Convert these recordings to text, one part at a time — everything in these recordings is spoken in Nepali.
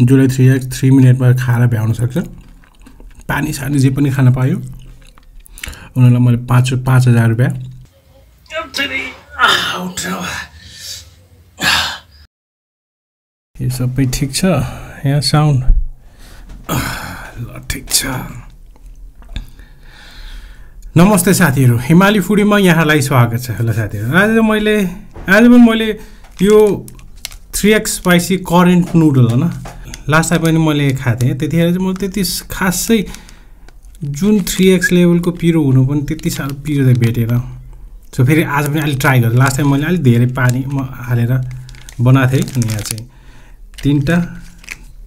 जसले थ्री एक्स थ्री मिनटमा खाएर भ्याउन सक्छ। पानी सानी जे पनि खान पायो। उनीहरूलाई मैले पाँच पाँच हजार रुपियाँ। यो सबै ठिक छ? यहाँ साउन्ड। ल ठिक छ। नमस्ते साथीहरू। हिमाली फुडीमा यहाँलाई स्वागत छ। ल साथीहरू। आज मैले आज पनि मैले यो three X spicy current noodle होइन लास्ट टाइम पनि मैले खाएको थिएँ। त्यतिखेर चाहिँ मैले त्यति खासै जुन थ्री एक्स लेभलको पिरो हुनु पनि त्यति साह्रो पिरो चाहिँ भेटेन। सो फेरि आज पनि अलिक ट्राई गरेँ लास्ट टाइम मैले अलिक धेरै पानी हालेर बनाएको थिएँ अनि यहाँ चाहिँ तिनवटा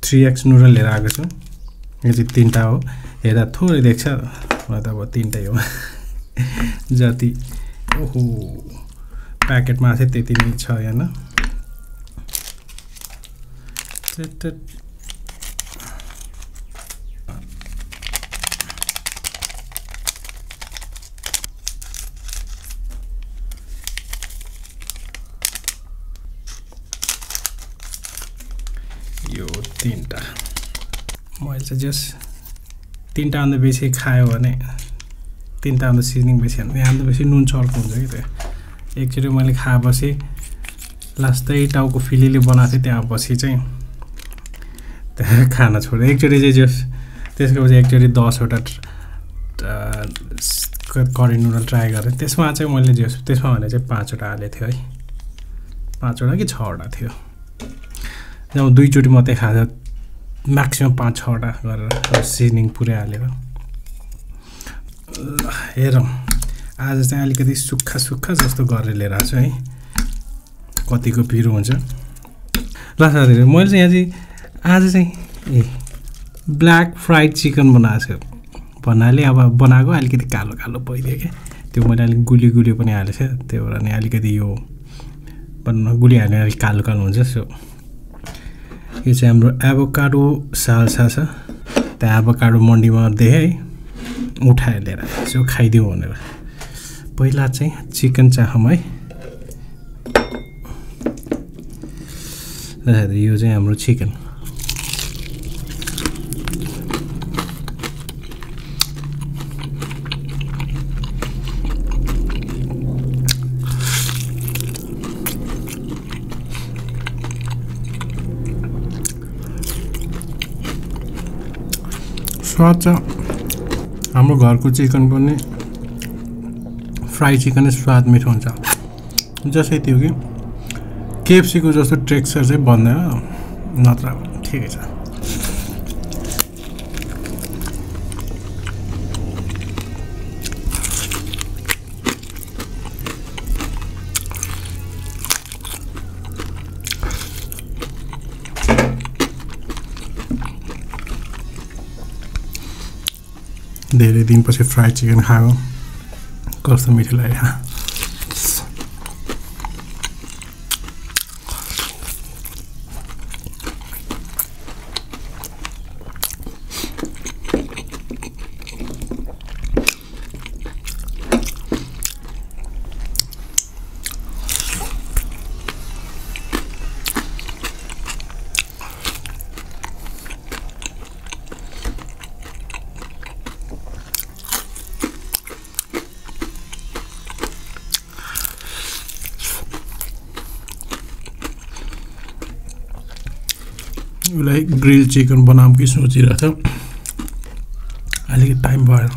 थ्री एक्स नुडल लिएर आएको छु। यो चाहिँ तिनवटा हो। हेर्दा थोरै देख्छ। मलाई त अब तिनवटै हो। जति ओहो प्याकेटमा चाहिँ त्यति नै छ होइन यो तिनवटा मैले चाहिँ जस तिनवटाभन्दा बेसी खायो भने तिनवटाभन्दा सिजनिङ बेसी भने त्यहाँभन्दा बेसी नुन चर्को हुन्छ कि त्यो एकचोटि मैले खाएपछि लास्टै टाउको फिलिले बनाएको थिएँ त्यहाँपछि चाहिँ त्यहाँ खाना छोडेँ। एकचोटि चाहिँ जस त्यसको पछि एकचोटि दसवटा करेन्ट नुडल ट्राई गरेँ। त्यसमा चाहिँ मैले जस त्यसमा भने चाहिँ पाँचवटा हालेको थियो है। पाँचवटा कि छवटा थियो। जब दुईचोटि मात्रै खाँदा म्याक्सिमम् पाँच छवटा गरेर सिजनिङ पुरै हालेर हेरौँ। आज चाहिँ अलिकति सुक्खा सुक्खा जस्तो गरेर लिएर आएको छु है। कतिको पिरो हुन्छ। ल साथीहरू मैले चाहिँ यहाँ चाहिँ आज चाहिँ ए ब्ल्याक फ्राइड चिकन बनाएको छु। भन्नाले अब बनाएको अलिकति कालो कालो भइदियो क्या। त्यो मैले अलिक गुली गुली पनि हालेको थिएँ त्यो भएर नि अलिकति यो गुली हाल्ने अलिक कालो कालो हुन्छ सो यो चाहिँ हाम्रो एभोकाडो सालसा छ। त्यहाँ एभोकाडो मन्डीमा देखेँ है उठाएर लिएर यसो खाइदिउँ भनेर। पहिला चाहिँ चिकन चाहम है। यो चाहिँ हाम्रो चिकन। स्वाद छ। हाम्रो घरको चिकन पनि फ्राई चिकनै स्वाद मिठो हुन्छ। जसै त्यो कि केएफसीको जस्तो टेक्सचर चाहिँ बन्दैन। नत्र ठिकै छ। धेरै दिनपछि फ्राइड चिकन खाएको कस्तो मिठो लाग्यो। उसलाई ग्रिल चिकन बनाऊँ कि सोचिरहेको थियो अलिकति टाइम भयो।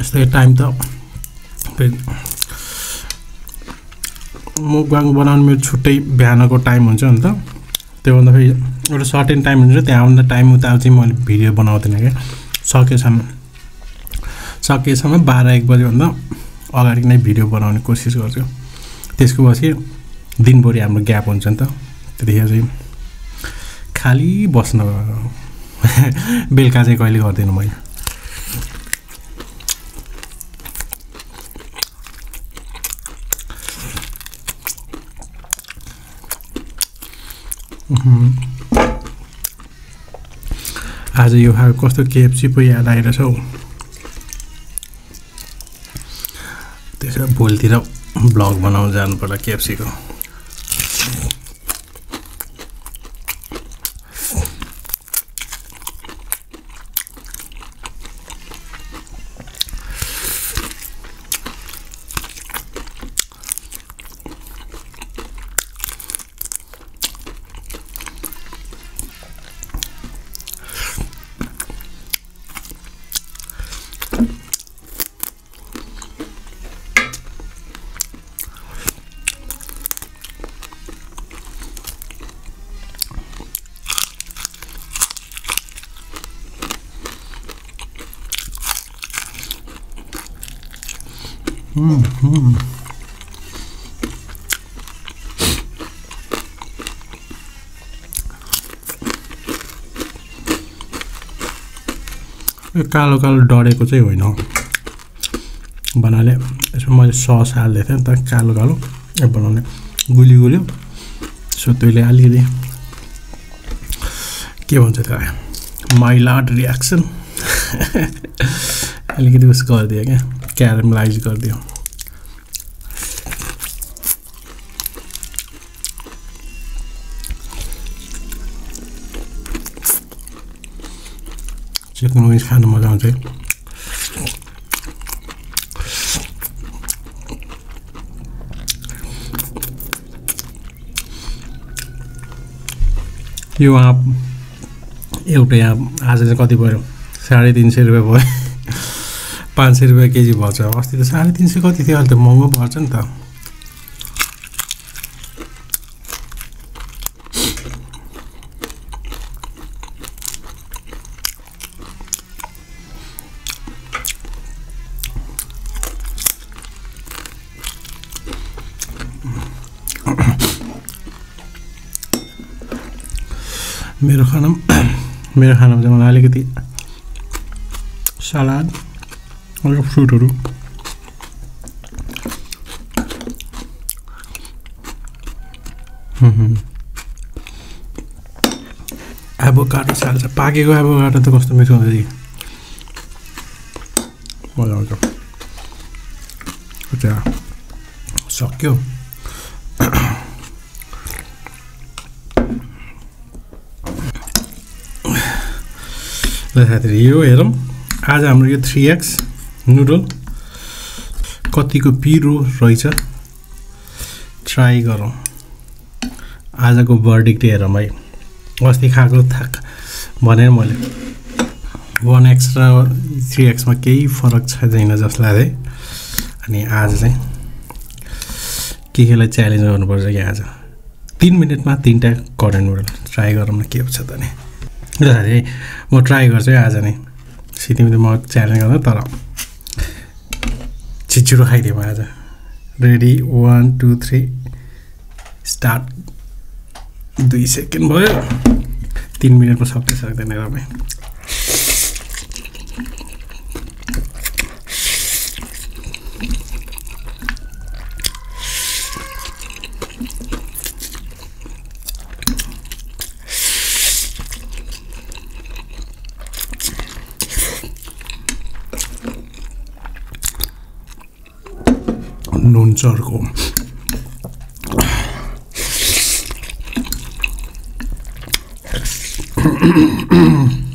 यस्तै टाइम त मुखबाङ बनाउनु मेरो छुट्टै बिहानको टाइम हुन्छ नि त। त्योभन्दा फेरि एउटा सर्टेन टाइम हुन्छ। त्यहाँभन्दा टाइम उता चाहिँ मैले भिडियो बनाउँदिनँ क्या। सकेसम्म। सकेसम्म बाह्र एक बजीभन्दा अगाडि नै भिडियो बनाउने कोसिस गर्छु त्यसको पछि दिनभरि हाम्रो ग्याप हुन्छ नि त। त्यतिखेर चाहिँ खालि बस्न बेलुका चाहिँ कहिले गर्दिनँ मैले। आज यो खाएको कस्तो केएफसी पो याद आइरहेछ हौ। त्यसो भोलितिर ब्लग बनाउनु जानु पर्ला केएफसीको। यो कालो कालो डढेको चाहिँ होइन। भन्नाले यसमा मैले सस हालिदिएको थिएँ नि त कालो कालो बनाउने गुली गुल्यो। सो त्यसले अलिकति के भन्छ त्यसलाई? माइलाट रियाक्सन। अलिकति उस गरिदियो क्या क्यारमलाइज गरिदियो। विङ्स खानु मजा आउँछ यो आँप एउटै आँप आज चाहिँ कति पऱ्यो साढे तिन सय रुपियाँ भयो। पाँच सय रुपियाँ केजी भएछ। अस्ति त साढे तिन सय कति थियो अहिले त महँगो पर्छ नि त। मेरो खाना मेरो खानामा चाहिँ मलाई अलिकति सलाद अलिक फ्रुटहरू एभोकाडो साल्छ पाकेको एभोकाडो त कस्तो मिठो हुन्छ नि मजा आउँछ सक्यो ल साथीहरू यो हेरौँ। आज हाम्रो यो थ्री एक्स नुडल कतिको पिरो रहेछ। ट्राई गरौँ। आजको बर्डिक्ट हेरौँ है अस्ति खाएको थाक भनेर मैले वान एक्स र थ्री एक्समा केही फरक छैन लाग्यो है अनि आज चाहिँ के केलाई च्यालेन्ज गर्नुपर्छ कि आज? तिन मिनटमा तिनवटा करेन्ट नुडल ट्राई गरौँ न के हुन्छ त नि? साथी म ट्राई गर्छु है आज नै। सिटिङ म च्यालेन्ज गर्दा तर छिटछिटो खाइदिएँ म आज। Ready one two three start दुई सेकेन्ड भयो। तिन मिनटमा सक्दै सक्दैन तपाईँ नुन चर्को सर्क्यो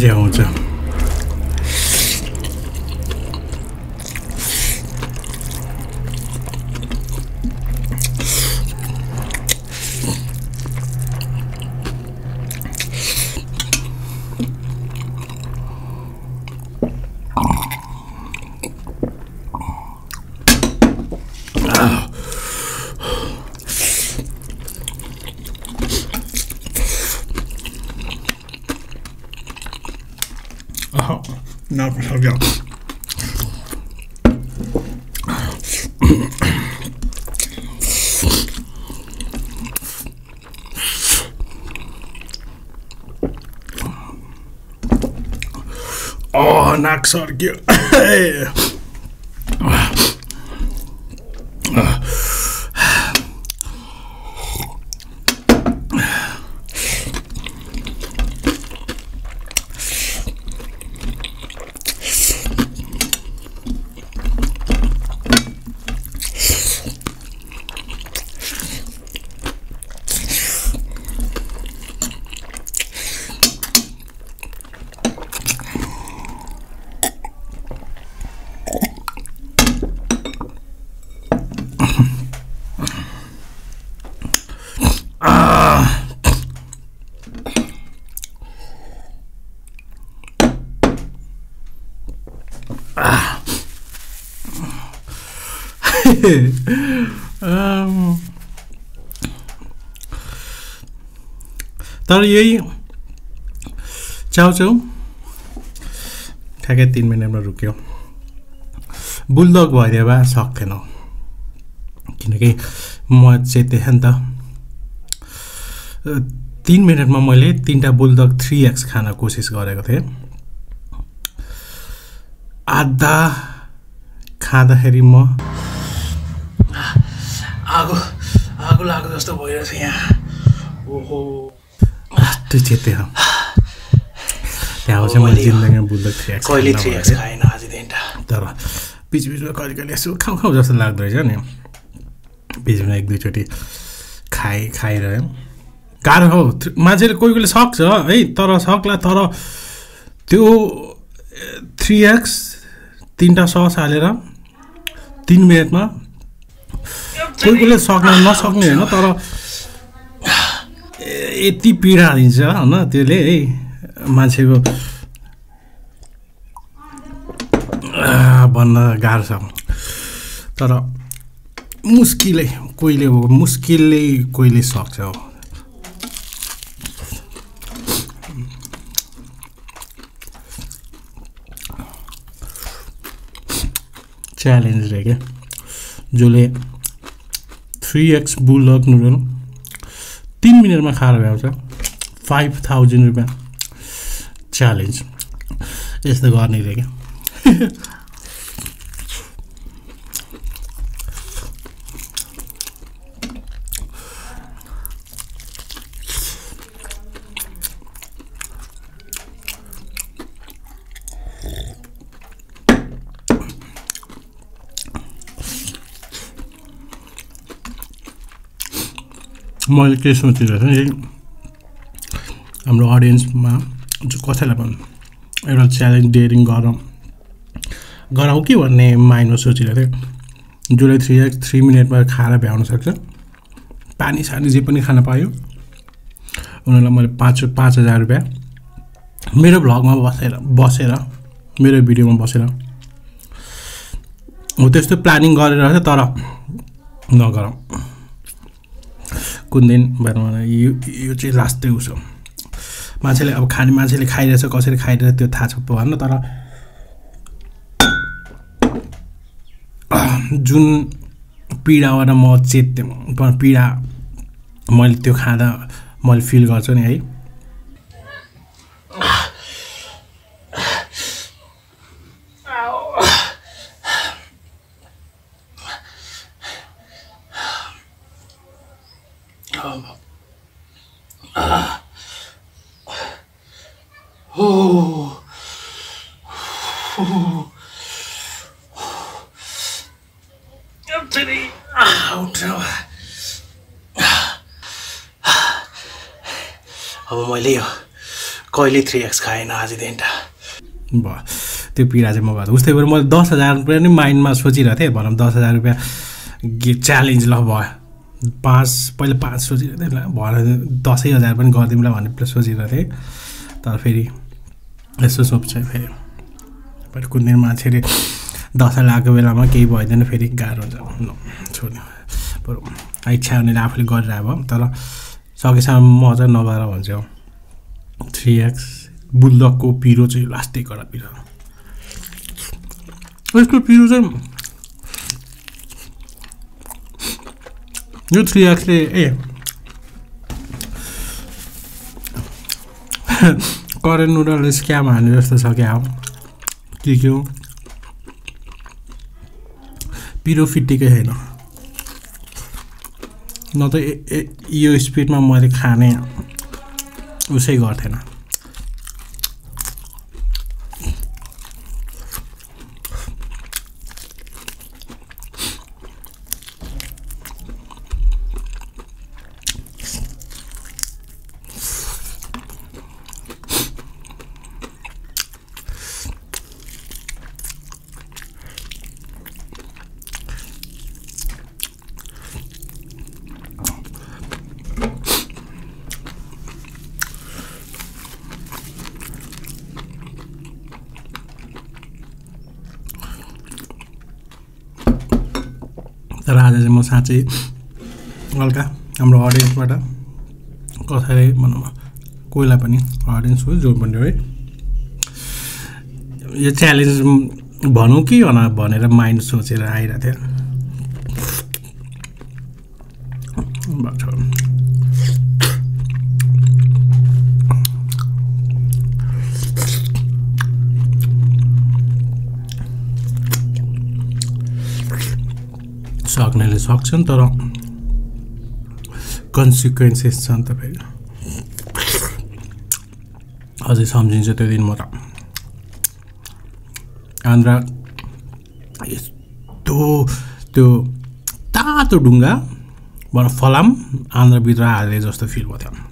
भने चाहिँ आउँछ oh, knocks out again. तर यही चाउचाउ ठ्याक्कै तिन मिनटमा रुक्यो बुलडग भइदियो भए सक्थेन किनकि म चाहिँ त्यहाँ त तिन मिनटमा मैले तिनवटा बुलडग थ्री एक्स खान कोसिस गरेको थिएँ आधा खाँदाखेरि म आगो आगो लाग्दो जस्तो भइरहेछ यहाँ। ओहो। चाहिँ त्यहाँ चाहिँ मैले जिन्दगीमा बुझ्दा थ्री एक्स कहिले थ्री एक्स खाएन तर बिच बिचमा कहिले कहिले यसो खाउँ खाउँ जस्तो लाग्दो रहेछ नि। बिचमा एक दुईचोटि खाए खाइरह्यो गाह्रो हो। मान्छेले कोही कोहीले सक्छ है तर सक्ला तर त्यो थ्री एक्स तिनवटा सस हालेर तिन मिनटमा कोही कोहीले सक्ने नसक्ने होइन तर यति पीडा दिन्छ होइन त्यसले है मान्छेको भन्न गाह्रो छ। तर मुस्किलै कोहीले हो मुस्किलले कोहीले सक्छ हो। च्यालेन्ज रे क्या जसले थ्री एक्स बुलक नुडल तिन मिनटमा खाएर भ्याउँछ। फाइभ थाउजन्ड रुपियाँ च्यालेन्ज यस्तो गर्ने रे क्या। मैले के सोचिरहेको थिएँ हाम्रो अडियन्समा कसैलाई पनि एउटा च्यालेन्ज डेयरिङ गरौँ गराउँ कि भन्ने माइन्डमा सोचिरहेको थिएँ। जसले थ्री एक्स थ्री मिनटमा खाएर भ्याउन सक्छ। पानी सानी जे पनि खान पायो। उनीहरूलाई मैले पाँच पाँच हजार रुपियाँ मेरो भ्लगमा बसेर बसेर मेरो भिडियोमा बसेर। हो त्यस्तो प्लानिङ गरेर तर नगरौँ। कुन दिन भनौँ यो यो चाहिँ लास्टै उसो मान्छेले अब खाने मान्छेले खाइरहेछ कसरी खाइरहेछ त्यो थाहा छ भन्न तर जुन पीडाबाट म चेत पीडा मैले त्यो खाँदा मैले फिल गर्छु नि है अब मैले यो कहिले थ्री एक्स खाएन आज दिनटा भयो। त्यो पीडा चाहिँ म गर्छु। उस्तै भएर मैले दस हजार रुपियाँ नै माइन्डमा सोचिरहेको थिएँ। भनौँ दस हजार रुपियाँ च्यालेन्ज ल भयो। पाँच पहिला पाँच सोचिरहेको थिएँ ल। भएर दसै हजार पनि गरिदिउँला प्लस सोचिरहेको थिएँ। तर फेरि यसो सोच्छ फेरि। फेरि कुन दिन मान्छेले दसैँ लगाएको बेलामा केही भइदिएन फेरि गाह्रो हुन्छ। छोड्नु बरु इच्छा हुनेले आफूले गरिरहेको तर सकेसम्म म चाहिँ नगर भन्छ। थ्री एक्स बुलडकको पिरो चाहिँ लास्टै कडा पिरो। यसको पिरो चाहिँ यो थ्री एक्सले ए। करेन्ट नुडलले स्क्याम हाने जस्तो छ क्या। हो के के हो? पिरो फिटेकै छैन। न त यो स्पिडमा मैले खाने। उसै गर्थेन आज चाहिँ म साँच्चै हल्का हाम्रो अडियन्सबाट कसैलाई भनौँ कोहीलाई पनि अडियन्स हो जो पनि हो यो च्यालेन्ज भनौँ कि भन भनेर माइन्ड सोचेर आइरहेको थियो भएको छ। सक्नेले सक्छन् तर कन्सिक्वेन्सेस छन् तपाईँको अझै सम्झिन्छ त्यो दिन म त। आन्द्रा यस्तो त्यो तातो ढुङ्गा फलाम आन्द्राभित्र हाले जस्तो फिल भयो।